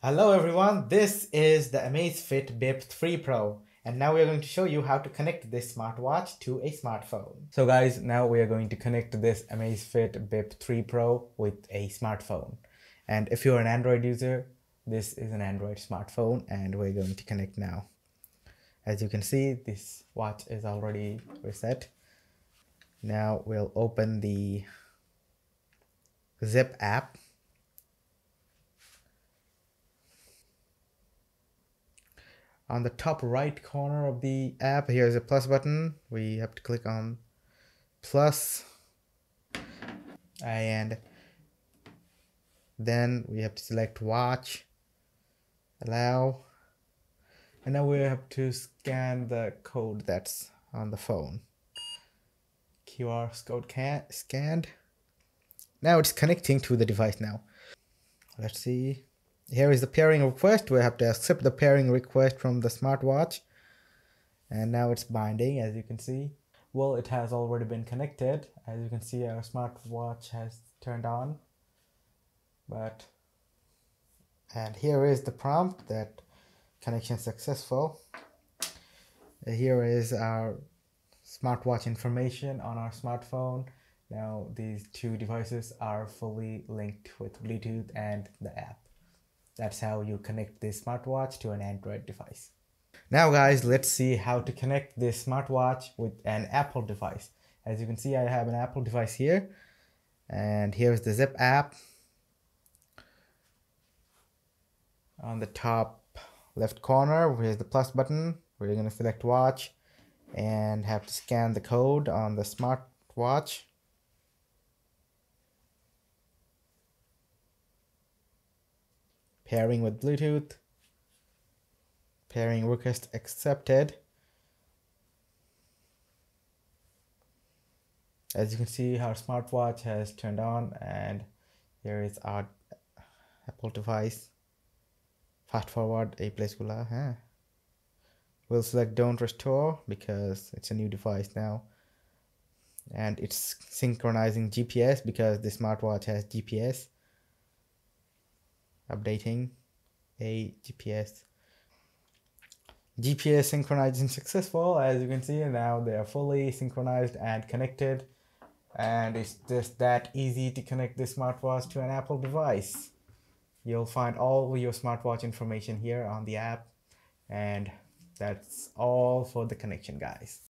Hello everyone, this is the Amazfit Bip 3 Pro and now we are going to show you how to connect this smartwatch to a smartphone. So guys, now we are going to connect this Amazfit Bip 3 Pro with a smartphone. And if you're an Android user, this is an Android smartphone and we're going to connect now. As you can see, this watch is already reset. Now we'll open the Zepp app on the top right corner of the app here's a plus button. We have to click on plus. And then we have to select watch allow. And now we have to scan the code that's on the phone. QR code can scanned. Now it's connecting to the device now. Let's see here is the pairing request. We have to accept the pairing request from the smartwatch. And now it's binding as you can see. Well, it has already been connected. As you can see, our smartwatch has turned on. But, and here is the prompt that connection successful. Uh, here is our smartwatch information on our smartphone. Now these two devices are fully linked with Bluetooth and the app. That's how you connect this smartwatch to an Android device. Now guys, let's see how to connect this smartwatch with an Apple device. As you can see, I have an Apple device here. And here's the Zepp app. On the top left corner, here's the plus button. We're going to select watch and have to scan the code on the smartwatch. Pairing with Bluetooth, pairing request accepted. As you can see, our smartwatch has turned on and here is our Apple device. Fast forward a place gula. Huh? We'll select don't restore because it's a new device now. And it's synchronizing GPS because the smartwatch has GPS updating a GPS. GPS synchronizing successful as you can see now they are fully synchronized and connected and it's just that easy to connect this smartwatch to an Apple device. You'll find all your smartwatch information here on the app and that's all for the connection guys.